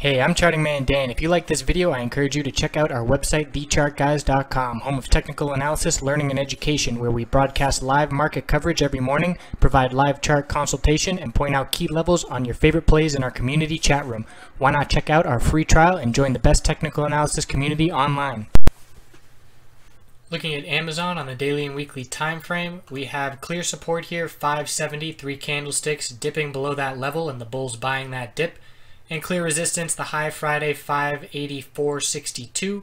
Hey, I'm Charting Man Dan. If you like this video, I encourage you to check out our website, thechartguys.com, home of technical analysis, learning, and education, where we broadcast live market coverage every morning, provide live chart consultation, and point out key levels on your favorite plays in our community chat room. Why not check out our free trial and join the best technical analysis community online? Looking at Amazon on the daily and weekly time frame, we have clear support here, 570, three candlesticks dipping below that level, and the bulls buying that dip and clear resistance the high Friday 584.62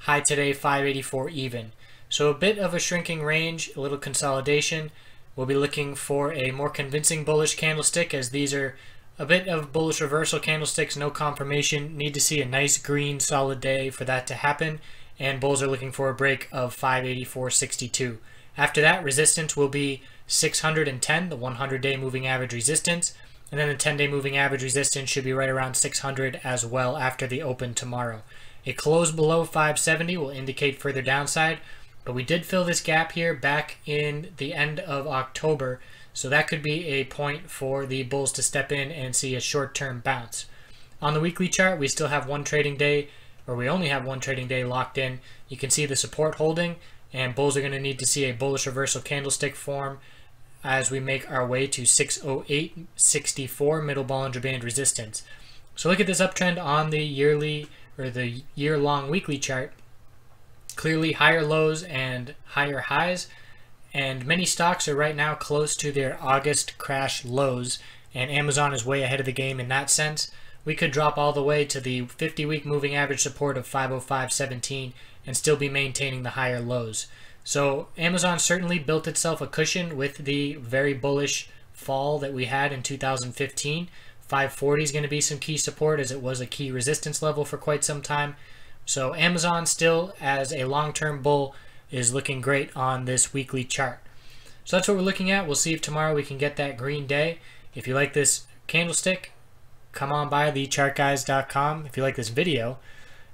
high today 584 even. So a bit of a shrinking range a little consolidation. We'll be looking for a more convincing bullish candlestick as these are a bit of bullish reversal candlesticks no confirmation. Need to see a nice green solid day for that to happen. And bulls are looking for a break of 584.62 after that resistance will be 610 the 100 day moving average resistance and then the 10-day moving average resistance should be right around 600 as well after the open tomorrow. A close below 570 will indicate further downside, but we did fill this gap here back in the end of October, so that could be a point for the bulls to step in and see a short-term bounce. On the weekly chart, we still have one trading day, or we only have one trading day locked in. You can see the support holding, and bulls are going to need to see a bullish reversal candlestick form as we make our way to 608.64 middle Bollinger Band resistance. So look at this uptrend on the yearly or the year-long weekly chart. Clearly higher lows and higher highs and many stocks are right now close to their August crash lows and Amazon is way ahead of the game in that sense. We could drop all the way to the 50-week moving average support of 505.17 and still be maintaining the higher lows. So Amazon certainly built itself a cushion with the very bullish fall that we had in 2015. 540 is going to be some key support as it was a key resistance level for quite some time. So Amazon still as a long-term bull is looking great on this weekly chart. So that's what we're looking at. We'll see if tomorrow we can get that green day. If you like this candlestick, come on by thechartguys.com if you like this video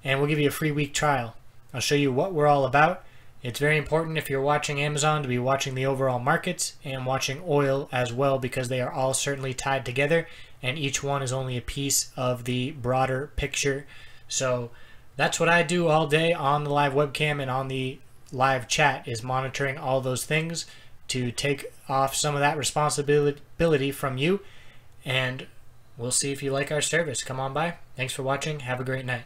and we'll give you a free week trial. I'll show you what we're all about it's very important if you're watching Amazon to be watching the overall markets and watching oil as well because they are all certainly tied together and each one is only a piece of the broader picture. So that's what I do all day on the live webcam and on the live chat is monitoring all those things to take off some of that responsibility from you and we'll see if you like our service. Come on by. Thanks for watching. Have a great night.